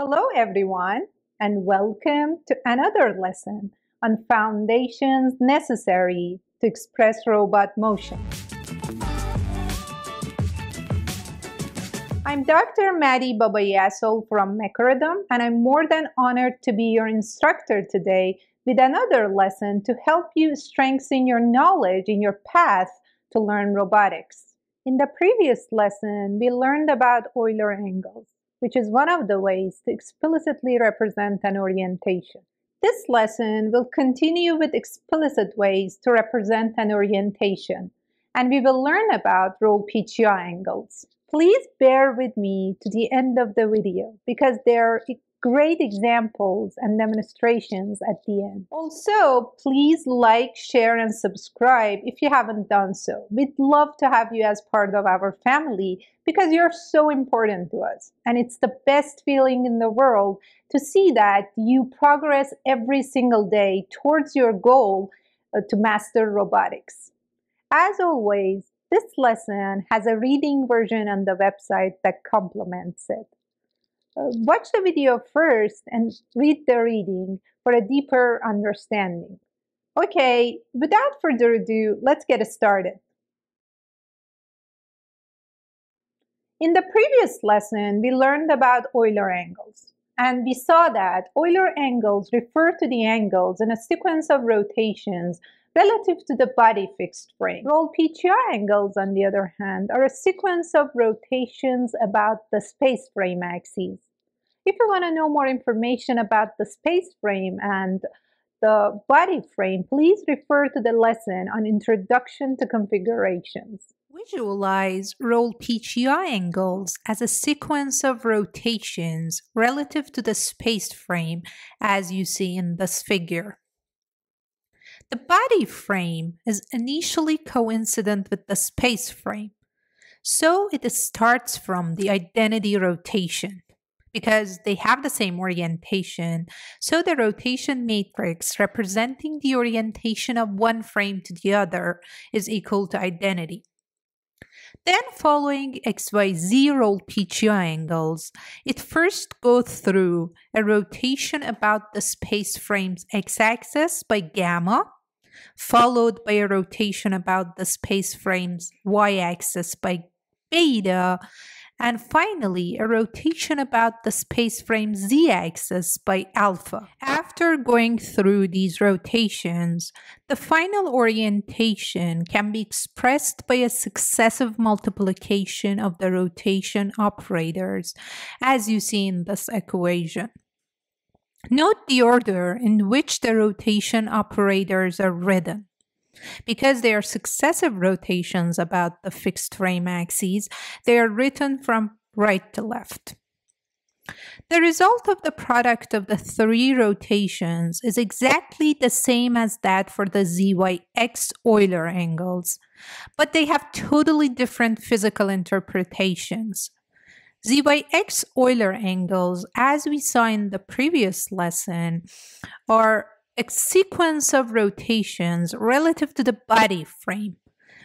Hello everyone and welcome to another lesson on foundations necessary to express robot motion. I'm Dr. Madi Babaiasl from Mecharithm and I'm more than honored to be your instructor today with another lesson to help you strengthen your knowledge in your path to learn robotics. In the previous lesson, we learned about Euler angles, which is one of the ways to explicitly represent an orientation. This lesson will continue with explicit ways to represent an orientation, and we will learn about Roll-Pitch-Yaw angles. Please bear with me to the end of the video because there are great examples and demonstrations at the end. Also, please like, share, and subscribe if you haven't done so. We'd love to have you as part of our family because you're so important to us. And it's the best feeling in the world to see that you progress every single day towards your goal uh, to master robotics. As always, this lesson has a reading version on the website that complements it. Watch the video first and read the reading for a deeper understanding. Okay, without further ado, let's get started. In the previous lesson, we learned about Euler angles. And we saw that Euler angles refer to the angles in a sequence of rotations relative to the body fixed frame. Roll-Pitch-Yaw angles, on the other hand, are a sequence of rotations about the space frame axes. If you want to know more information about the space frame and the body frame, please refer to the lesson on Introduction to Configurations. Visualize Roll-Pitch-Yaw angles as a sequence of rotations relative to the space frame as you see in this figure. The body frame is initially coincident with the space frame, so it starts from the identity rotation. Because they have the same orientation, so the rotation matrix representing the orientation of one frame to the other is equal to identity. Then following XYZ Roll-Pitch-Yaw angles, it first goes through a rotation about the space frame's x-axis by gamma, followed by a rotation about the space frame's y-axis by beta, and finally a rotation about the space frame z-axis by alpha. After going through these rotations, the final orientation can be expressed by a successive multiplication of the rotation operators, as you see in this equation. Note the order in which the rotation operators are written. Because they are successive rotations about the fixed frame axes, they are written from right to left. The result of the product of the three rotations is exactly the same as that for the ZYX Euler angles, but they have totally different physical interpretations. ZYX Euler angles, as we saw in the previous lesson, are a sequence of rotations relative to the body frame,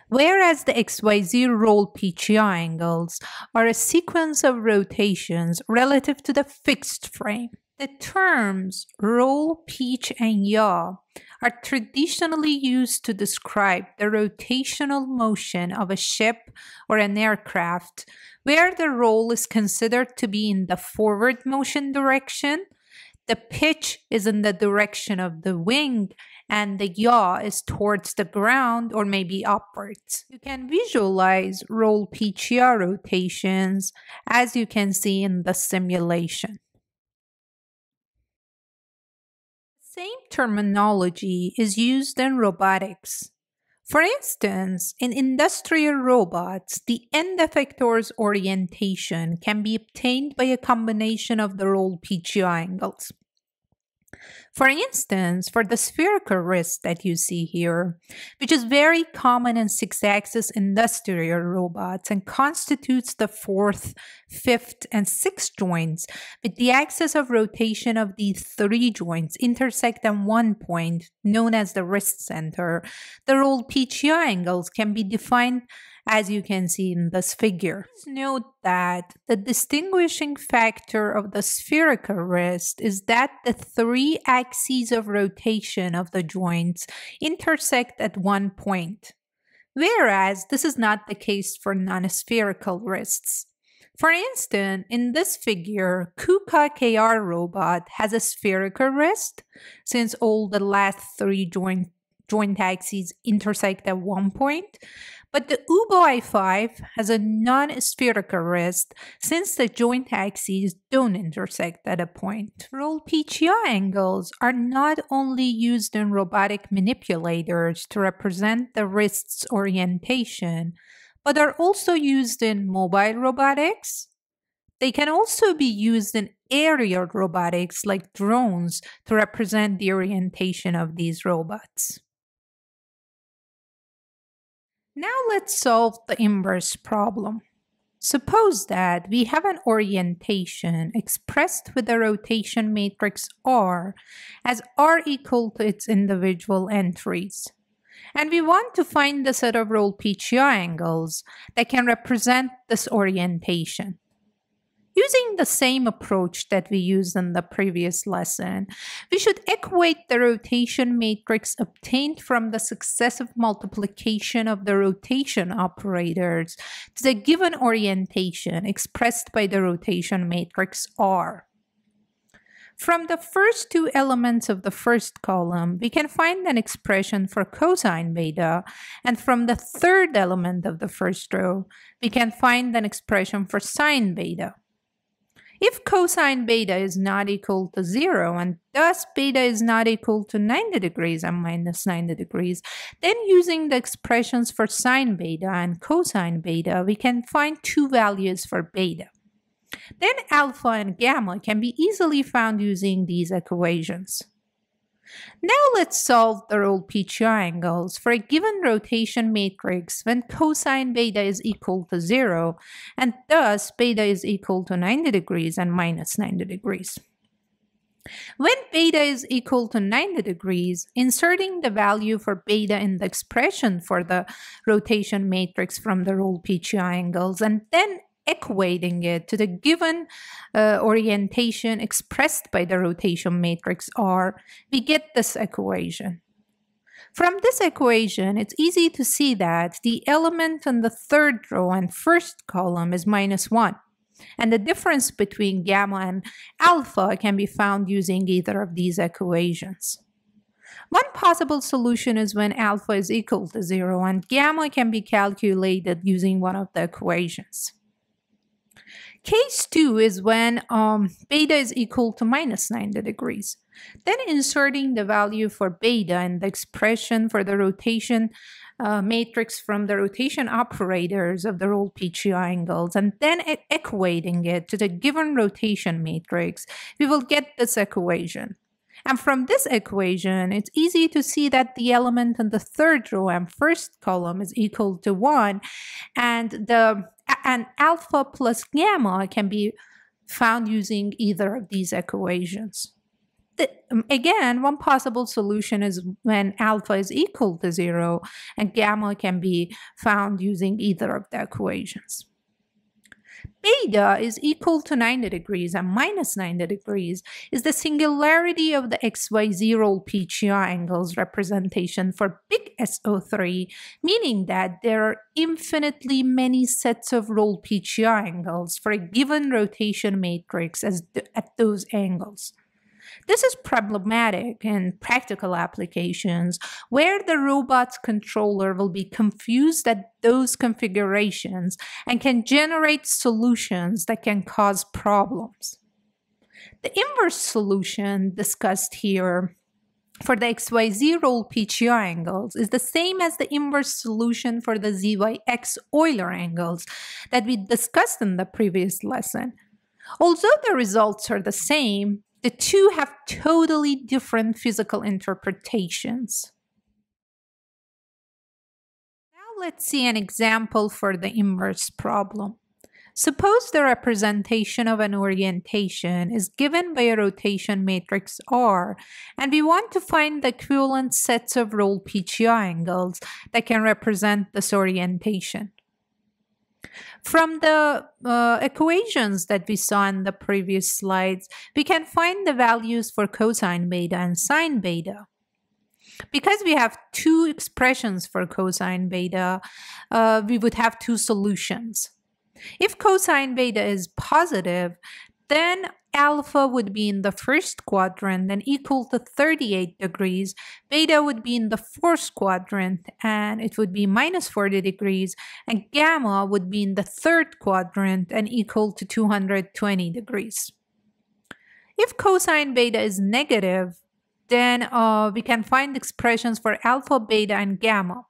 whereas the XYZ Roll-Pitch-Yaw angles are a sequence of rotations relative to the fixed frame. The terms roll, pitch, and yaw are traditionally used to describe the rotational motion of a ship or an aircraft, where the roll is considered to be in the forward motion direction, the pitch is in the direction of the wing, and the yaw is towards the ground or maybe upwards. You can visualize Roll-Pitch-Yaw rotations as you can see in the simulation. Same terminology is used in robotics. For instance, in industrial robots, the end effector's orientation can be obtained by a combination of the Roll-Pitch-Yaw angles. For instance, for the spherical wrist that you see here, which is very common in six axis industrial robots and constitutes the fourth, fifth, and sixth joints, with the axis of rotation of these three joints intersect at one point known as the wrist center, the Roll-Pitch-Yaw angles can be defined as you can see in this figure. Note that the distinguishing factor of the spherical wrist is that the three axes of rotation of the joints intersect at one point, whereas this is not the case for non-spherical wrists. For instance, in this figure, KUKA KR robot has a spherical wrist since all the last three joint, joint axes intersect at one point, but the AUBO i5 has a non-spherical wrist since the joint axes don't intersect at a point. Roll pitch yaw angles are not only used in robotic manipulators to represent the wrist's orientation, but are also used in mobile robotics. They can also be used in aerial robotics like drones to represent the orientation of these robots. Now let's solve the inverse problem. Suppose that we have an orientation expressed with a rotation matrix R as R equal to its individual entries and we want to find the set of roll pitch yaw angles that can represent this orientation. Using the same approach that we used in the previous lesson, we should equate the rotation matrix obtained from the successive multiplication of the rotation operators to the given orientation expressed by the rotation matrix R. From the first two elements of the first column, we can find an expression for cosine beta, and from the third element of the first row, we can find an expression for sine beta. If cosine beta is not equal to 0 and thus beta is not equal to 90 degrees and minus 90 degrees, then using the expressions for sine beta and cosine beta, we can find two values for beta. Then alpha and gamma can be easily found using these equations. Now let's solve the roll pitch yaw angles for a given rotation matrix when cosine beta is equal to 0 and thus beta is equal to 90 degrees and minus 90 degrees. When beta is equal to 90 degrees, inserting the value for beta in the expression for the rotation matrix from the roll pitch yaw angles and then equating it to the given uh, orientation expressed by the rotation matrix R, we get this equation. From this equation, it's easy to see that the element in the third row and first column is minus 1. And the difference between gamma and alpha can be found using either of these equations. One possible solution is when alpha is equal to 0 and gamma can be calculated using one of the equations. Case 2 is when um, beta is equal to minus 90 degrees. Then inserting the value for beta in the expression for the rotation uh, matrix from the rotation operators of the roll P angles and then e equating it to the given rotation matrix, we will get this equation. And from this equation, it's easy to see that the element in the third row and first column is equal to 1, and the and alpha plus gamma can be found using either of these equations. The, um, again, one possible solution is when alpha is equal to 0, and gamma can be found using either of the equations beta is equal to 90 degrees and minus 90 degrees is the singularity of the XYZ roll pitch yaw angles representation for big SO3, meaning that there are infinitely many sets of roll pitch yaw angles for a given rotation matrix as th at those angles. This is problematic in practical applications where the robot's controller will be confused at those configurations and can generate solutions that can cause problems. The inverse solution discussed here for the XYZ roll pitch yaw angles is the same as the inverse solution for the ZYX Euler angles that we discussed in the previous lesson. Although the results are the same, the two have totally different physical interpretations. Now let's see an example for the inverse problem. Suppose the representation of an orientation is given by a rotation matrix R, and we want to find the equivalent sets of roll pitch yaw angles that can represent this orientation. From the uh, equations that we saw in the previous slides, we can find the values for cosine beta and sine beta. Because we have two expressions for cosine beta, uh, we would have two solutions. If cosine beta is positive, then alpha would be in the first quadrant and equal to 38 degrees. Beta would be in the fourth quadrant and it would be minus 40 degrees. And gamma would be in the third quadrant and equal to 220 degrees. If cosine beta is negative, then uh, we can find expressions for alpha, beta, and gamma.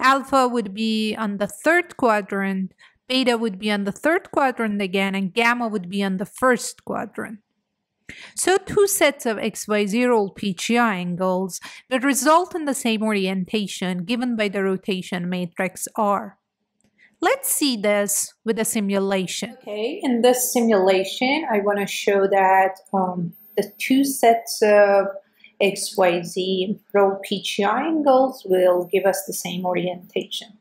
Alpha would be on the third quadrant, beta would be on the third quadrant again, and gamma would be on the first quadrant. So two sets of XYZ roll pitch yaw angles will result in the same orientation given by the rotation matrix R. Let's see this with a simulation. Okay, in this simulation, I want to show that um, the two sets of XYZ roll pitch yaw angles will give us the same orientation.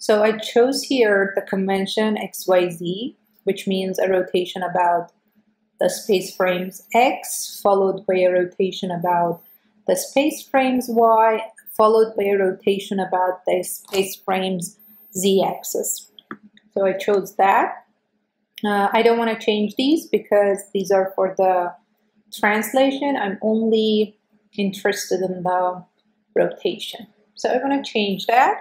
So I chose here the convention XYZ, which means a rotation about the space frames X, followed by a rotation about the space frames Y, followed by a rotation about the space frames Z axis. So I chose that. Uh, I don't want to change these because these are for the translation. I'm only interested in the rotation. So I'm going to change that.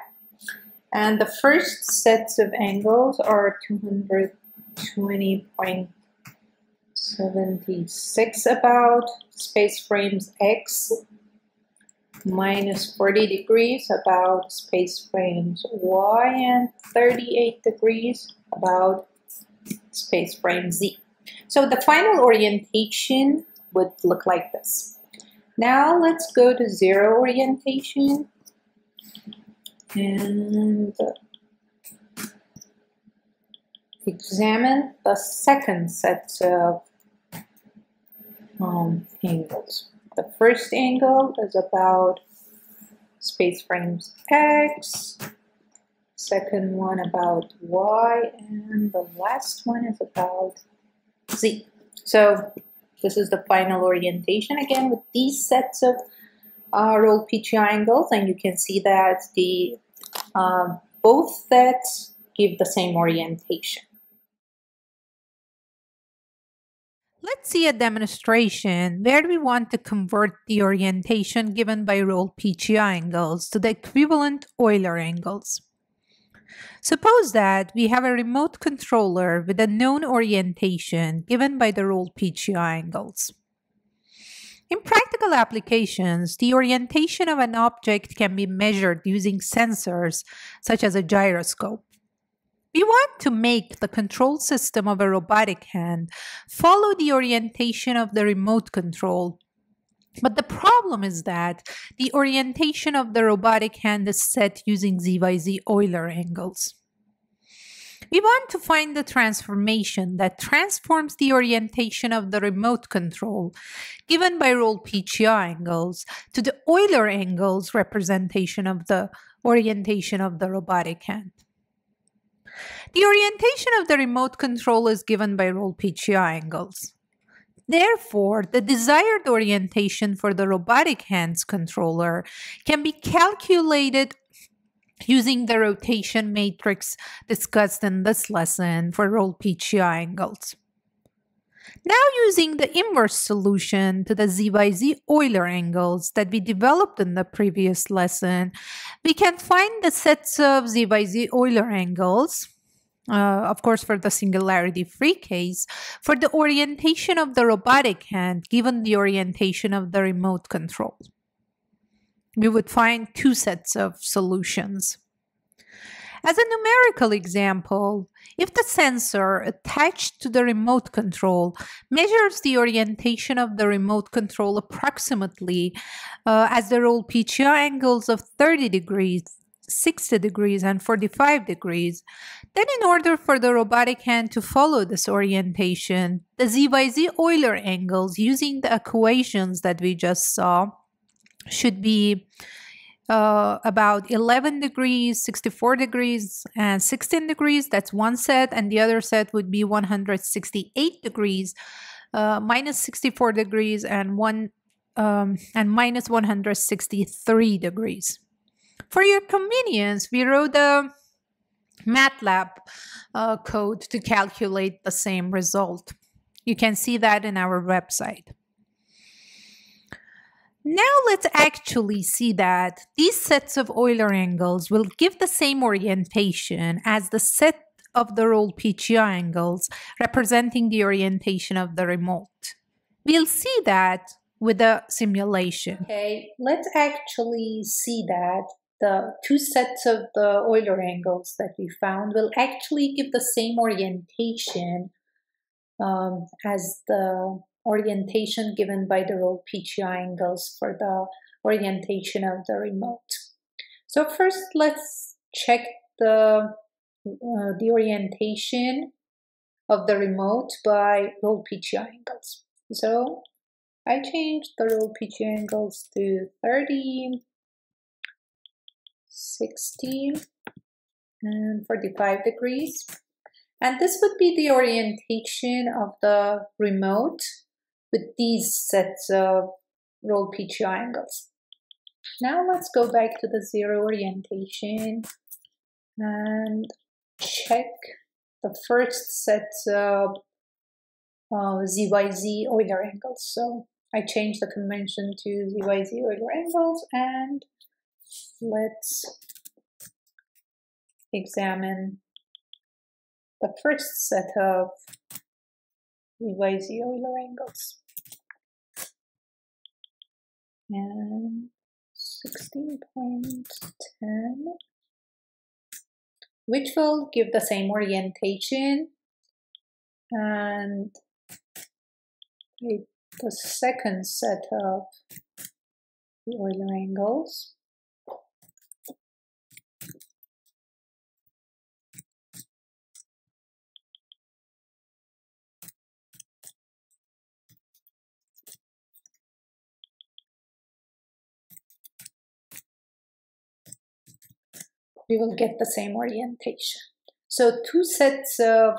And the first sets of angles are 220.76 about space frames X minus 40 degrees about space frames Y and 38 degrees about space frame Z. So the final orientation would look like this. Now let's go to zero orientation and examine the second set of um, angles. The first angle is about space frames X, second one about Y, and the last one is about Z. So this is the final orientation again with these sets of uh, roll pitch angles and you can see that the uh, both sets give the same orientation. Let's see a demonstration where we want to convert the orientation given by roll pitch yaw angles to the equivalent Euler angles. Suppose that we have a remote controller with a known orientation given by the roll pitch yaw angles. In practical applications, the orientation of an object can be measured using sensors such as a gyroscope. We want to make the control system of a robotic hand follow the orientation of the remote control. But the problem is that the orientation of the robotic hand is set using ZYZ Euler angles. We want to find the transformation that transforms the orientation of the remote control given by roll pitch yaw angles to the Euler angles representation of the orientation of the robotic hand. The orientation of the remote control is given by roll pitch yaw angles. Therefore, the desired orientation for the robotic hands controller can be calculated using the rotation matrix discussed in this lesson for roll pitch yaw angles. Now using the inverse solution to the ZYZ Euler angles that we developed in the previous lesson, we can find the sets of ZYZ Euler angles, uh, of course for the singularity free case, for the orientation of the robotic hand given the orientation of the remote control we would find two sets of solutions. As a numerical example, if the sensor attached to the remote control measures the orientation of the remote control approximately uh, as the roll pitch yaw angles of 30 degrees, 60 degrees, and 45 degrees, then in order for the robotic hand to follow this orientation, the ZYZ Euler angles using the equations that we just saw should be uh, about 11 degrees, 64 degrees, and 16 degrees. That's one set, and the other set would be 168 degrees, uh, minus 64 degrees, and one um, and minus 163 degrees. For your convenience, we wrote a MATLAB uh, code to calculate the same result. You can see that in our website. Now let's actually see that these sets of Euler angles will give the same orientation as the set of the rolled pitch yaw angles representing the orientation of the remote. We'll see that with a simulation. Okay, let's actually see that the two sets of the Euler angles that we found will actually give the same orientation um, as the orientation given by the rolled pitch yaw angles for the orientation of the remote. So first let's check the, uh, the orientation of the remote by rolled pitch yaw angles. So I changed the rolled PGI angles to 30, 60, and 45 degrees. And this would be the orientation of the remote with these sets of rolled pitch yaw angles. Now let's go back to the zero orientation and check the first set of uh, ZYZ Euler angles. So I changed the convention to ZYZ Euler angles and let's examine the first set of ZYZ Euler angles. And 16.10 which will give the same orientation. And the second set of the Euler angles we will get the same orientation. So two sets of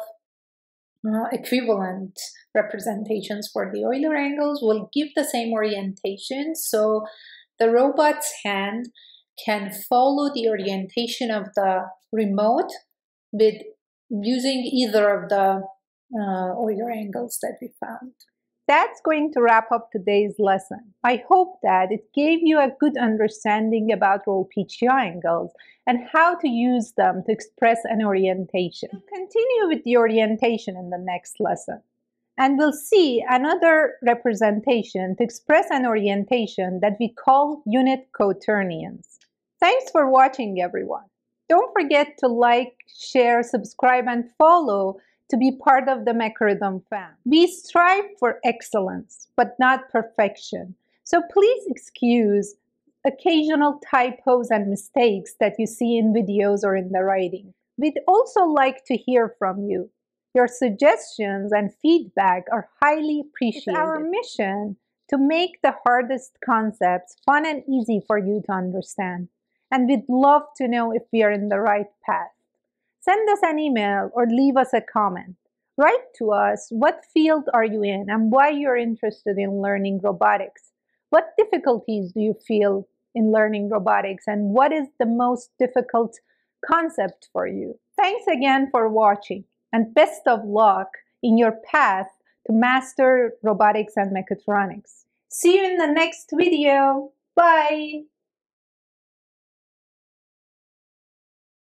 uh, equivalent representations for the Euler angles will give the same orientation. So the robot's hand can follow the orientation of the remote with using either of the uh, Euler angles that we found. That's going to wrap up today's lesson. I hope that it gave you a good understanding about pitch yaw angles and how to use them to express an orientation. We'll continue with the orientation in the next lesson. And we'll see another representation to express an orientation that we call unit quaternions. Thanks for watching, everyone. Don't forget to like, share, subscribe, and follow to be part of the Mecharithm fam. We strive for excellence, but not perfection. So please excuse occasional typos and mistakes that you see in videos or in the writing. We'd also like to hear from you. Your suggestions and feedback are highly appreciated. It's our mission to make the hardest concepts fun and easy for you to understand. And we'd love to know if we are in the right path. Send us an email or leave us a comment. Write to us what field are you in and why you're interested in learning robotics. What difficulties do you feel in learning robotics and what is the most difficult concept for you? Thanks again for watching and best of luck in your path to master robotics and mechatronics. See you in the next video. Bye!